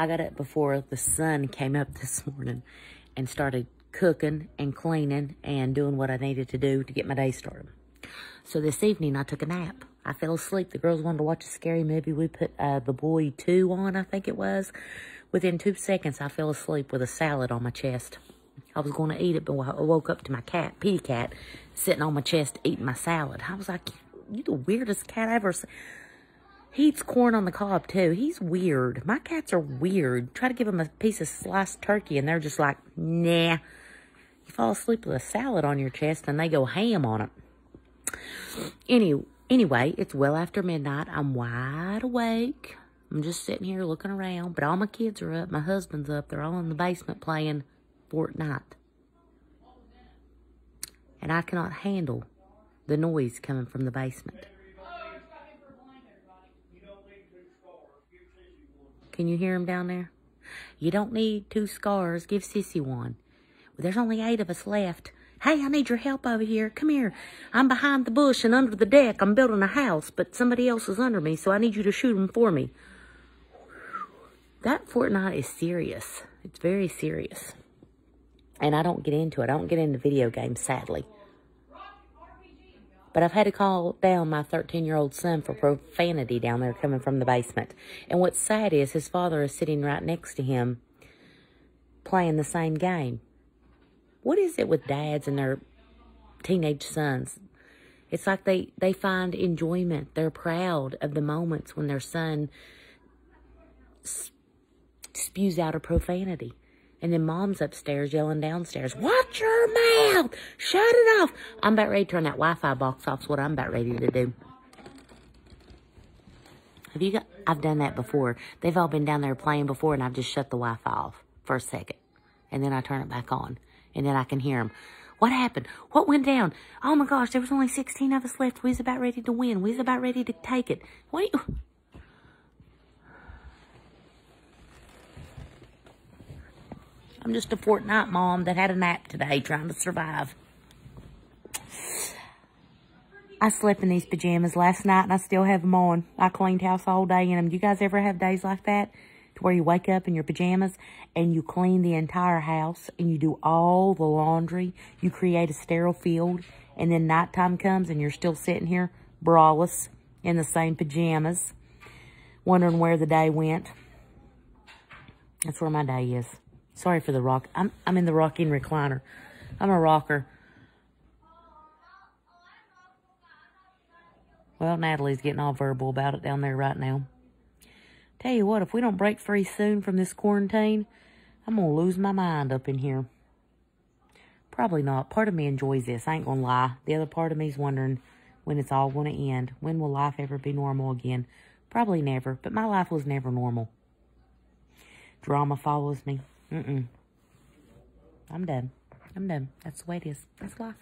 I got up before the sun came up this morning and started cooking and cleaning and doing what I needed to do to get my day started. So this evening, I took a nap. I fell asleep. The girls wanted to watch a scary movie. We put uh, The Boy 2 on, I think it was. Within two seconds, I fell asleep with a salad on my chest. I was going to eat it, but I woke up to my cat, Petey Cat, sitting on my chest eating my salad. I was like, you the weirdest cat I ever seen. He eats corn on the cob, too. He's weird. My cats are weird. Try to give them a piece of sliced turkey, and they're just like, nah. You fall asleep with a salad on your chest, and they go ham on it. Any, anyway, it's well after midnight. I'm wide awake. I'm just sitting here looking around, but all my kids are up. My husband's up. They're all in the basement playing Fortnite. And I cannot handle the noise coming from the basement. Can you hear him down there? You don't need two scars. Give Sissy one. There's only eight of us left. Hey, I need your help over here. Come here. I'm behind the bush and under the deck. I'm building a house, but somebody else is under me, so I need you to shoot them for me. That Fortnite is serious. It's very serious. And I don't get into it. I don't get into video games, sadly. But I've had to call down my 13-year-old son for profanity down there coming from the basement. And what's sad is his father is sitting right next to him playing the same game. What is it with dads and their teenage sons? It's like they, they find enjoyment. They're proud of the moments when their son spews out a profanity. And then mom's upstairs yelling downstairs, watch your mouth, shut it off. I'm about ready to turn that Wi-Fi box off. Is what I'm about ready to do. Have you got, I've done that before. They've all been down there playing before and I've just shut the Wi-Fi off for a second. And then I turn it back on. And then I can hear them. What happened? What went down? Oh my gosh, there was only 16 of us left. We was about ready to win. We was about ready to take it. Wait. I'm just a Fortnite mom that had a nap today trying to survive. I slept in these pajamas last night and I still have them on. I cleaned house all day in them. Do you guys ever have days like that? To where you wake up in your pajamas and you clean the entire house and you do all the laundry. You create a sterile field and then nighttime comes and you're still sitting here braless in the same pajamas wondering where the day went. That's where my day is. Sorry for the rock. I'm, I'm in the rocking recliner. I'm a rocker. Well, Natalie's getting all verbal about it down there right now. Tell you what, if we don't break free soon from this quarantine, I'm going to lose my mind up in here. Probably not. Part of me enjoys this. I ain't going to lie. The other part of me is wondering when it's all going to end. When will life ever be normal again? Probably never, but my life was never normal. Drama follows me. Mm-mm. I'm done. I'm done. That's the way it is. That's life.